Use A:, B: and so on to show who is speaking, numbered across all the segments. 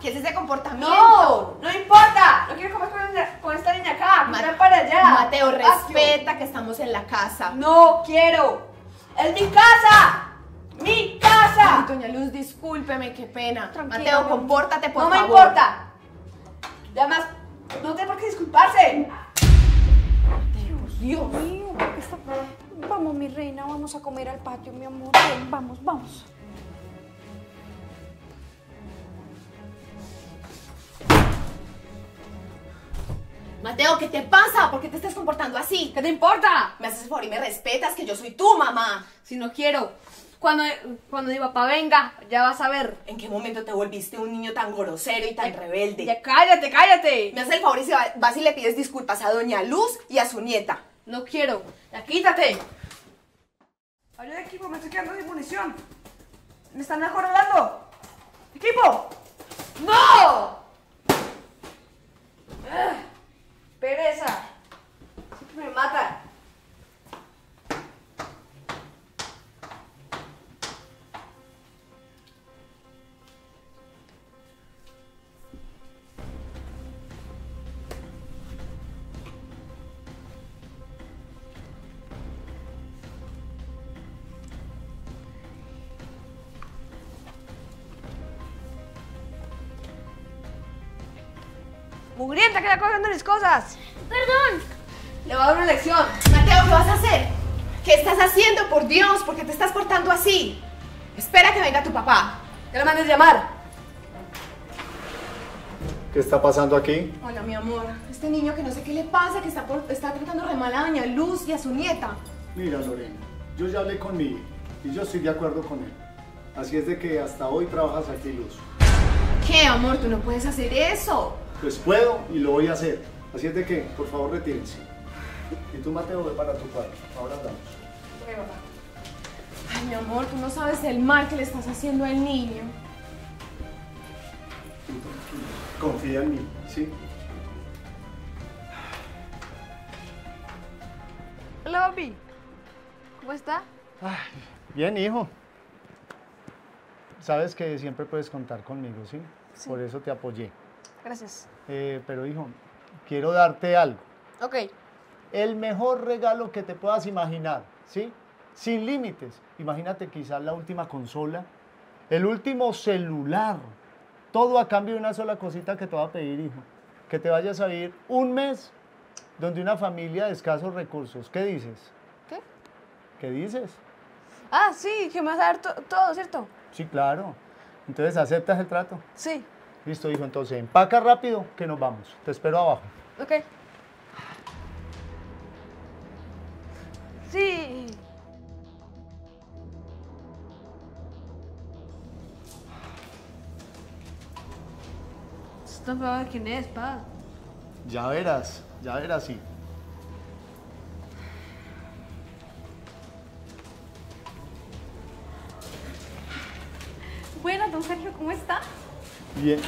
A: ¿Qué es ese comportamiento?
B: No, no importa. No quiero comer con, con esta niña acá. Ven para allá.
A: Mateo, respeta que estamos en la casa.
B: No quiero. Es mi casa. Mi
A: Ay,
B: casa.
A: doña Luz, discúlpeme, qué pena.
B: Tranquila,
A: Mateo, compórtate, por
B: no me
A: favor.
B: importa. Y además, no tiene por qué disculparse.
A: Dios.
C: mío, ¿por qué está- Vamos, mi reina, vamos a comer al patio, mi amor. Ven, vamos, vamos.
A: Mateo, ¿qué te pasa? ¿Por qué te estás comportando así?
B: ¿Qué te importa?
A: Me haces el favor y me respetas, que yo soy tu mamá.
B: Si no quiero. Cuando, cuando mi papá venga, ya vas a ver.
A: ¿En qué momento te volviste un niño tan grosero y tan rebelde?
B: Ya cállate, cállate.
A: Me haces el favor y se va- vas y le pides disculpas a doña Luz y a su nieta.
B: No quiero. Ya quítate. Ayuda equipo, me estoy quedando sin munición. Me están acorralando. ¡Equipo! ¡No! Ah, Siempre me matan. Mugrienta, que la cogiendo mis cosas.
C: Perdón.
B: Le voy a dar una lección.
A: Mateo, ¿qué vas a hacer? ¿Qué estás haciendo, por Dios? ¿Por qué te estás portando así? Espera que venga tu papá.
B: Que lo mandes llamar.
D: ¿Qué está pasando aquí?
A: Hola, mi amor. Este niño que no sé qué le pasa, que está, por- está tratando re mal a doña Luz y a su nieta.
D: Mira, Lorena, yo ya hablé con mi hijo y yo estoy de acuerdo con él. Así es de que hasta hoy trabajas aquí, Luz.
A: ¿Qué, amor? Tú no puedes hacer eso.
D: Pues puedo y lo voy a hacer. Así es de que, por favor, retírense. Y tú, Mateo, ve para tu cuarto. Ahora andamos.
A: Ay, mi amor, tú no sabes el mal que le estás haciendo al niño.
D: Confía en mí, ¿sí?
B: Hola, papi. ¿Cómo está?
D: Bien, hijo. Sabes que siempre puedes contar conmigo, ¿sí? Por eso te apoyé.
B: Gracias.
D: Eh, pero, hijo, quiero darte algo.
B: Ok.
D: el mejor regalo que te puedas imaginar, ¿sí? Sin límites. Imagínate quizás la última consola, el último celular, todo a cambio de una sola cosita que te va a pedir, hijo. Que te vayas a vivir un mes donde una familia de escasos recursos. ¿Qué dices?
B: ¿Qué?
D: ¿Qué dices?
B: Ah, sí, que me vas a dar to- todo, ¿cierto?
D: Sí, claro. Entonces, ¿aceptas el trato?
B: Sí.
D: Listo, hijo. Entonces, empaca rápido que nos vamos. Te espero abajo.
B: Ok. Sí. Esto no quién es, pa.
D: Ya verás, ya verás, sí.
C: Bueno, don Sergio, ¿cómo está?
D: Bien.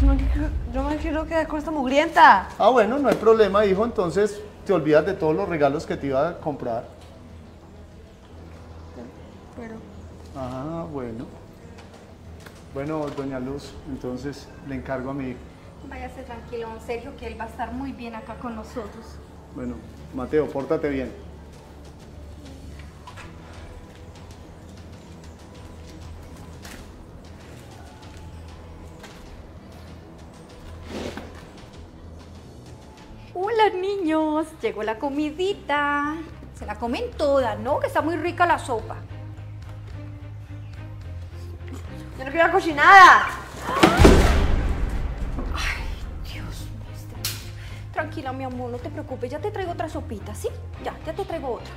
B: Yo me quiero- Yo me quiero quedar con esta mugrienta.
D: Ah, bueno, no hay problema, hijo. Entonces te olvidas de todos los regalos que te iba a comprar.
B: Pero.
D: Ah, bueno. Bueno, doña Luz, entonces le encargo a mi hijo.
C: Váyase tranquilo, don Sergio, que él va a estar muy bien acá con nosotros.
D: Bueno, Mateo, pórtate bien.
C: Niños. Llegó la comidita. Se la comen toda, ¿no? Que está muy rica la sopa.
B: Yo no quiero la cochinada.
C: Dios mío. este- Tranquila, mi amor, no te preocupes. Ya te traigo otra sopita, ¿sí? Ya, ya te traigo otra.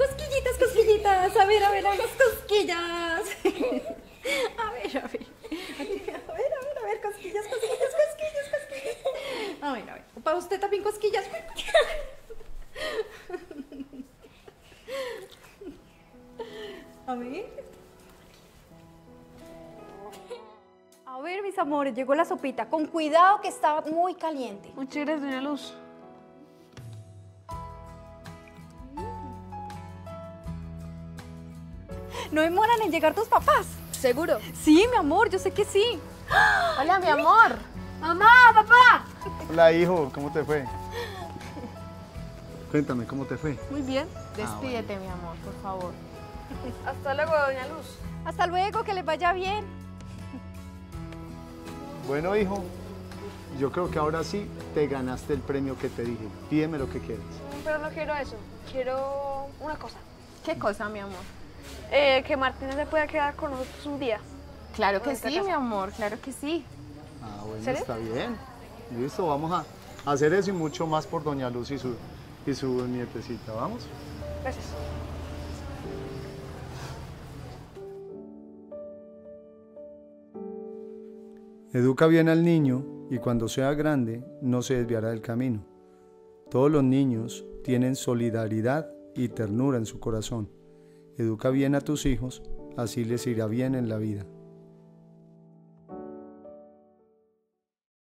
C: Cosquillitas, cosquillitas. A ver, a ver, a ver, las cosquillas. A ver, a ver. A ver, a ver, a ver, cosquillas, cosquillas, cosquillas, cosquillas. A ver, a ver. Para usted también cosquillas. A ver. mis amores, llegó la sopita. Con cuidado que está muy caliente.
B: Muchas gracias, doña Luz.
C: ¿No demoran en llegar tus papás?
A: ¿Seguro?
C: Sí, mi amor, yo sé que sí.
A: Hola, mi amor.
C: Mamá, papá.
D: Hola, hijo, ¿cómo te fue? Cuéntame, ¿cómo te fue?
B: Muy bien.
A: Despídete, mi amor, por favor.
B: Hasta luego, doña Luz.
C: Hasta luego, que les vaya bien.
D: Bueno, hijo, yo creo que ahora sí te ganaste el premio que te dije. Pídeme lo que quieras.
B: Pero no quiero eso. Quiero una cosa.
A: ¿Qué cosa, mi amor?
B: Eh, que Martínez se pueda quedar con nosotros un día.
A: Claro que sí,
B: casa.
A: mi amor, claro que sí.
D: Ah, bueno, está bien. Listo, vamos a hacer eso y mucho más por Doña Luz y su, y su nietecita. ¿Vamos?
B: Gracias.
D: Educa bien al niño y cuando sea grande no se desviará del camino. Todos los niños tienen solidaridad y ternura en su corazón. Educa bien a tus hijos, así les irá bien en la vida.